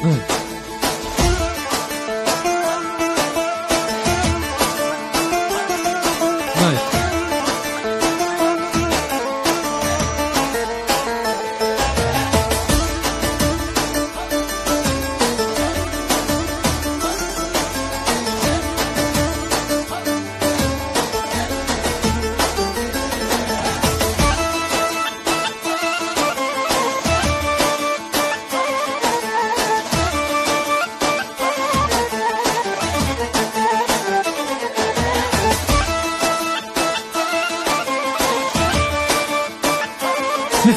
うん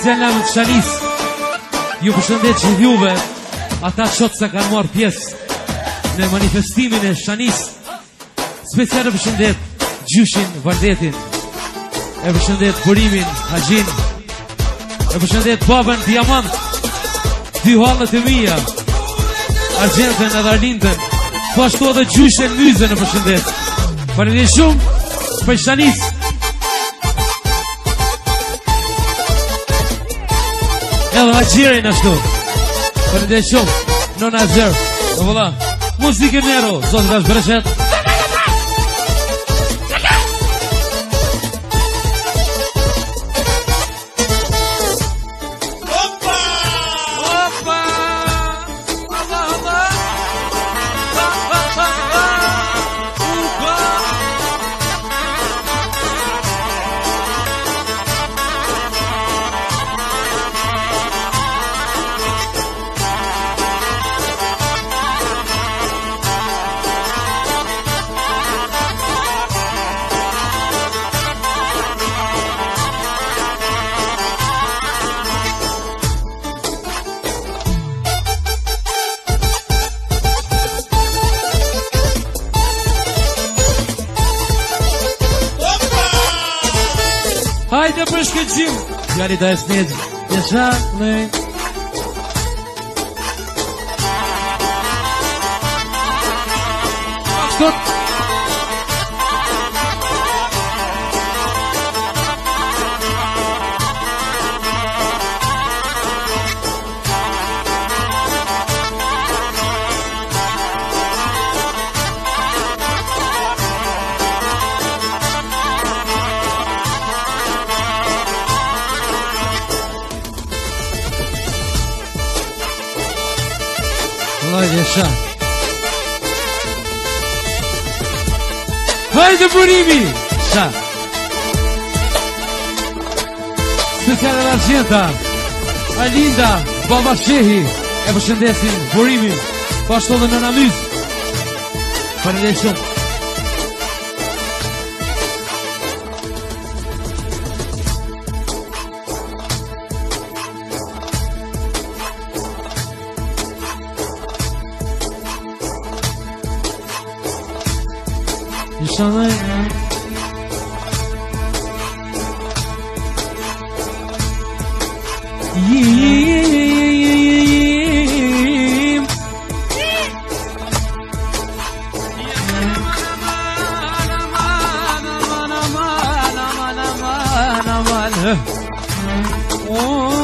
Gjizela në të shalis Ju përshëndet që dhjuve Ata qëtë se kanë marë pjes Në manifestimin e shanis Special e përshëndet Gjushin Vardetin E përshëndet Burimin Hajin E përshëndet Babën Diamant Dy halët e mija Argentën edhe Arlindën Pashto po edhe Gjushin Nyzën e përshëndet Parin një shumë Për Për shanis Evo Haxhirin ashtu não na é zero. Vamos lá. Música nero Zotë das Breshet Hajde për shkëgjim Gjali da e snedi Në shakle Pari dhe Hajde Pari dhe burimi Shumë Se qenën e nërgjënda A linda Balbashërë E përshëndesim burimin. Pashtollën e në namizë Pari dhe sana ya. Yiyeyim. Aman aman aman aman aman aman aman. Oh.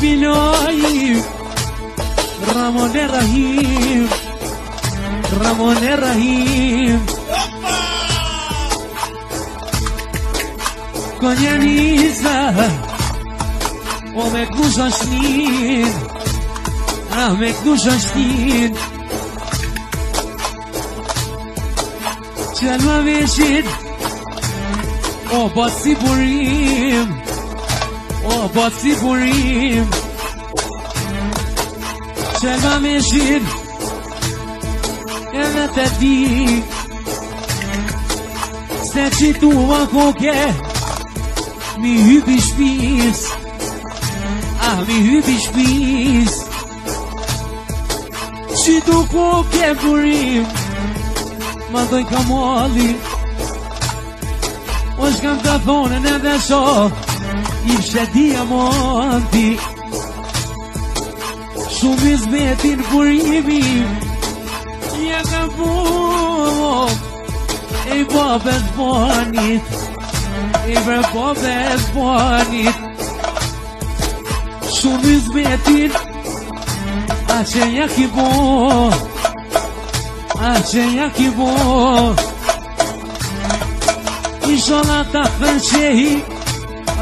bilhões. Ramon Ramon Rahim, Ramon é Rahim. Konjanisa, Omek Nujastin, Ahmek Nujastin. Çalma veşit, Obasi Burim. O po si burim Që nga me shqip E me të di Se që tu më koke Mi hypi shpis Ah, mi hypi shpis Që tu koke burim Më dojnë kamolli O shkam të thonën e dhe shohë ishe diamanti Shumë i zbetin për imi Një ka bu E i bëbë e E i bëbë e zbonit Shumë i zbetin A që një ki A që një ki bu Ishola ta fërqehi Ishola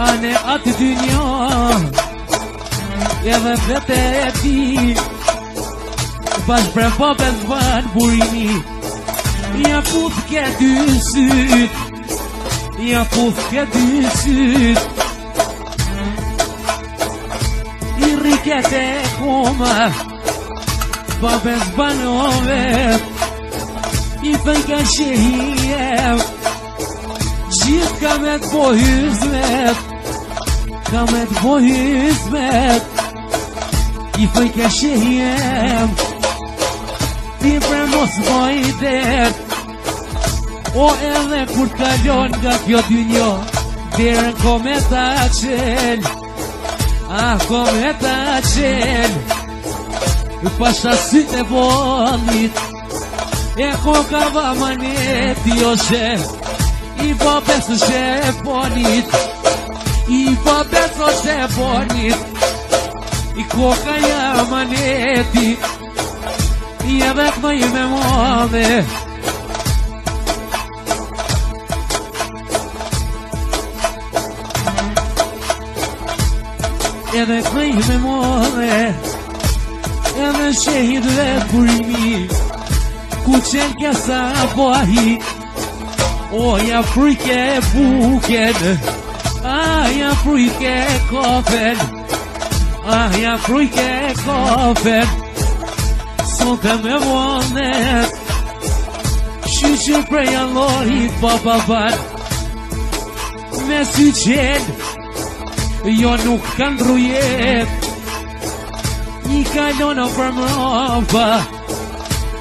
anë atë dynja Edhe vete e ti Bash bre po bez van burimi Ja put ke dy syt Ja put ke dy syt I riket e koma Pa po bez banove I thënë ka shëhijem Në gjithë kamet po hyzmet, kamet po hyzmet I fejke shenjëm, tim për nësë po i dertë O, edhe kur të rronë nga kjo t'u njo Derën kom e ta ah, kom e ta qenjë I pasha sytë e vodnit, e ko ka vaman e ti o i po besu që e ponit I po besu që e ponit I koka maneti I edhe të i me mame Edhe të i me mame Edhe shehit dhe burimi Ku qenë kësa po ahit O ja frike e buken A ja frike e kofen A ja frike e kofen Sot e me vonet Shqy prej preja lori pa pa ban Me sy qen Jo nuk kanë drujet Një kalonë për më rova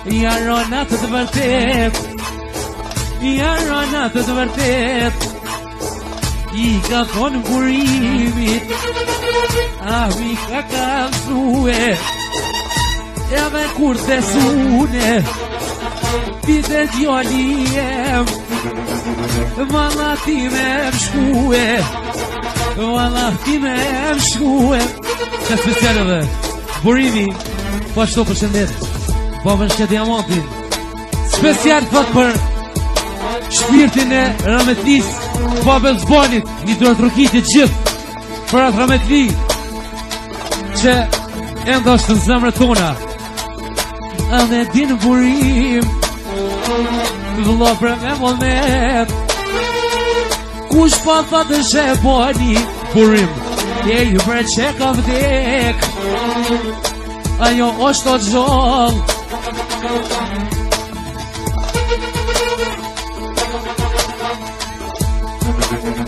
Një të të vërtet Një rana të të mërtet I ka tonë burimit A mi ka ka më E me kur të të sunet Pita të gjoni e Ma ti me më shkuet Ma ti me më shkuet Kësë përsearë dhe Burimit Po shto përshendet Po më shketin a më të Përsearë të për shpirtin e rametlis Babes Bonit një duhet rukit e gjithë për atë rametri që enda është në zemre tona A dhe di në burim Vëllo për me monet Kush pa tha të shë Burim E ju për që ka vdek Ajo është të gjallë Specia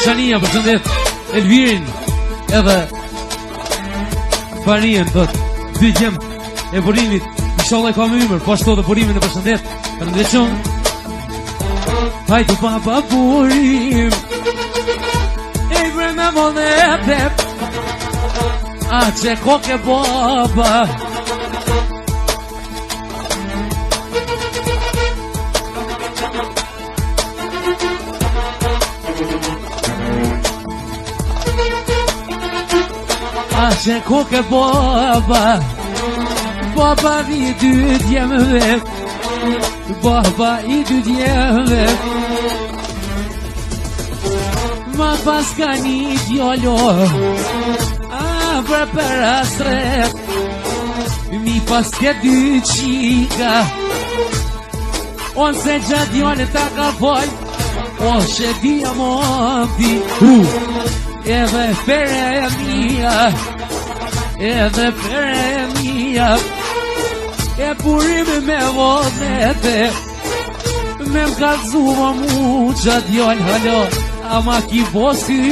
Shania për shëndet Elvirin edhe Farien dhe të dy gjem e burimit i e ka më ymër, po ashtu dhe burimin e për shëndet për në dreqon pa pa burim E vreme më dhe pep a që koke baba A që koke baba Baba i dy djemëve Baba i dy djemëve Ma pas ka një për për astre Mi pas ke dy qika Onë se gjatë jo ta ka voj O po shë di a mo di Edhe pere e mia Edhe pere e mia E purimi me vodete Me më kalzu mu gjatë jo në halon Ama ki vos ty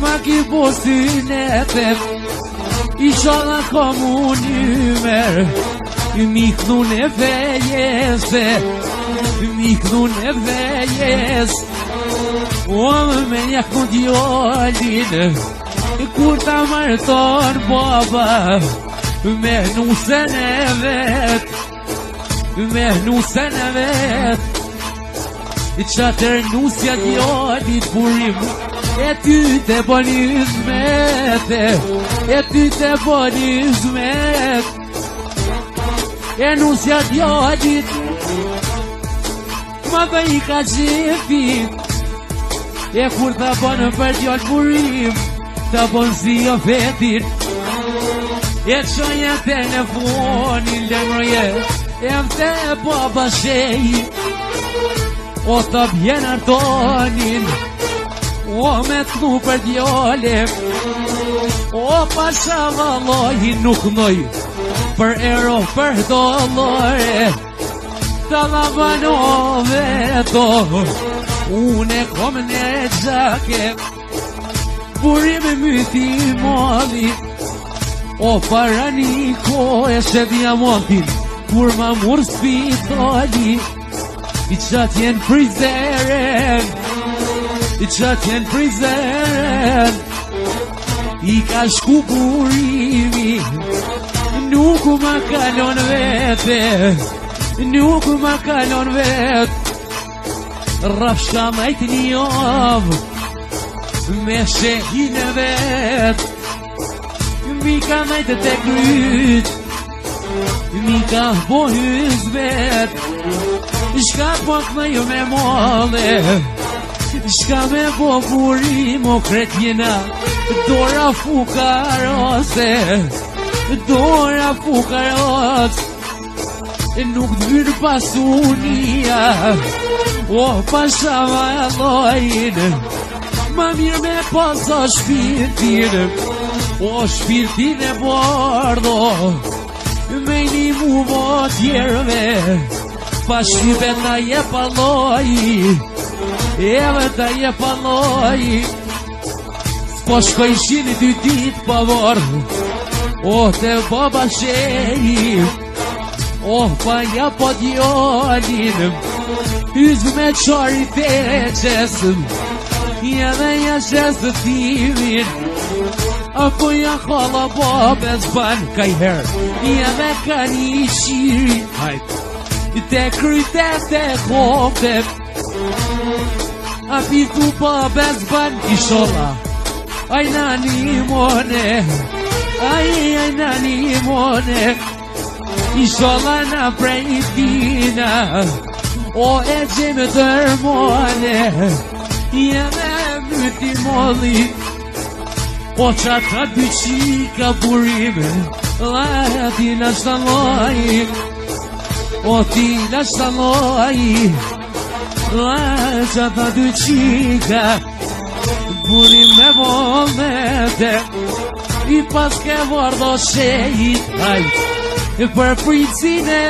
ma ki posti në tem I shala komu një mer I mi këdu në vejes dhe I mi këdu në vejes O me një këndi kur ta marëton baba Me nusë në vet Me nusë në vet I qatër nusja di olit burim Me E ty të boni zmete E ty të boni zmete E nusë ja djohëgjit Më dhe i ka gjithit E kur të bonë për djohë kurim Të bonë si jo vetit E qënje të në funi lëmërje E më të e po bashej O të bjenë artonin O me t'lu për djale O pasha valohi nuk noj Për ero për dolore Ta la banove to Une kom në gjake Burim e myti modi O para një kohë e shë diamantin Kur ma mur s'pitoli I qatjen prizeren O i qëtjen prizen I ka shku burimi Nuk u ma kalon vete Nuk u ma kalon vete Rafshka majtë një avë Me shekin e vetë Mi ka majtë të krytë Mi ka bohës vetë Shka pak me ju me mollë Shka me furim mo kret njëna Dora fukaros Dora fukaros E nuk dhvyrë pasunia O oh, pashava e lojin Ma mirë me posa shpirtin O oh, shpirtin e bordo Me një mu mo tjerve Pashive na je paloji E vërë ta je përnoj S'po shkaj shini dy ditë për vërë Oh, te baba shei për sheni Oh, për një për t'jollin Yzë me qëri për e qesën E ja një qesë t'jimin A për një këllë për për zbanë E dhe një këllë për Te kryte, te këllë أبي توبا بزبن إن شاء الله عيناني مونه أي عيناني مونه إن شاء الله نبري فينا O ecemi dermane Yemem o Počata bići kaburime La ti naš stanoj O ti naš lëgja pa dy qika Buri me momente I pas ke vardo që i taj Për princin e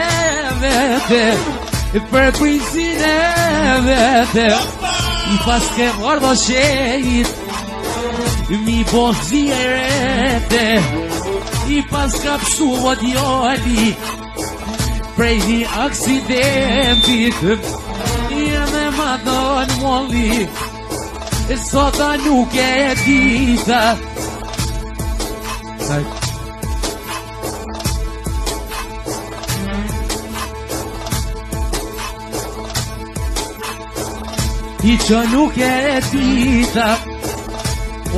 vete Për princin e vete I pas ke vardo që Mi po zirete I pas ka psu vod joli Prej një aksidentit Për ma dhënë më lip E sota nuk e dita I që nuk e e tita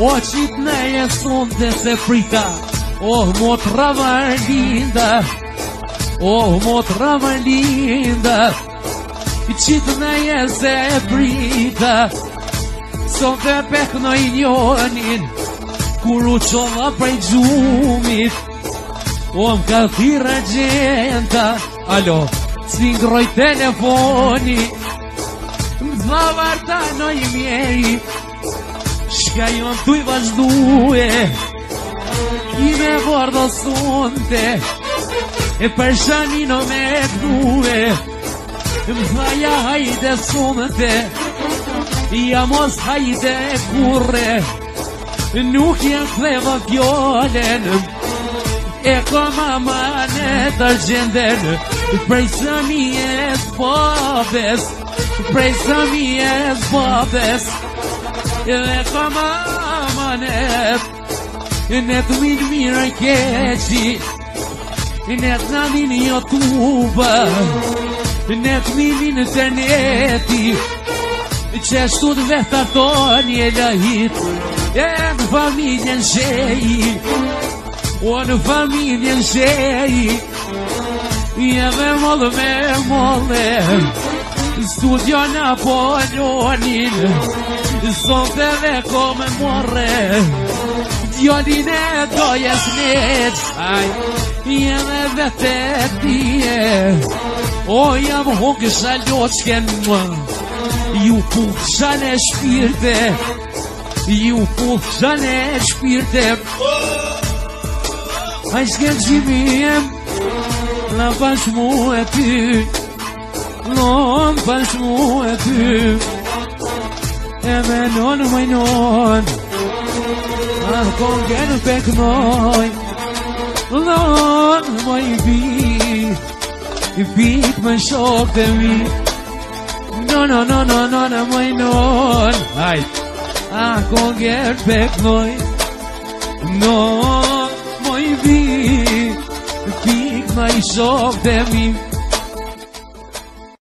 O qit ne e sonde se frita O oh, mo të O oh, mo të O mo të I qitë në jese e brita So dhe pek në i njonin Kur u qova prej gjumit O po më ka thira gjenta Alo Si ngroj telefoni Më dhva varta në i mjeri Shka jonë të i vazhduje I me vërdo sonte E përshani në me të duhe Mbaja hajde sumë dhe Ja mos hajde e kurre Nuk jenë kleva fjolen E ko mama në të gjenden Prej së mje e zbobes Prej së mje e zbobes E ko mama ne, Në të minë mirë keqi Në të në minë jo Në të millin të neti Qeshtu të vetar toni e lëhit E në familjen qeji O në familjen qeji E dhe molë me molë Studion në polonin Sot e dhe komë morë Gjodin e dojes net E dhe vetar toni e lëhit O jam hongë zaljocken më Ju ku zane shpirte Ju ku zane shpirte A i s'ken qimi jem La pash mu e ty No am mu e ty E me non maj non Ah kon po gen pek moj Non maj bi bi I pik me shok dhe mi No, no, no, no, no, no, no, no, no Aj A kon gjerë No, moj vi I pik me shok dhe mi No, no, no, no, no, no, no, no, no,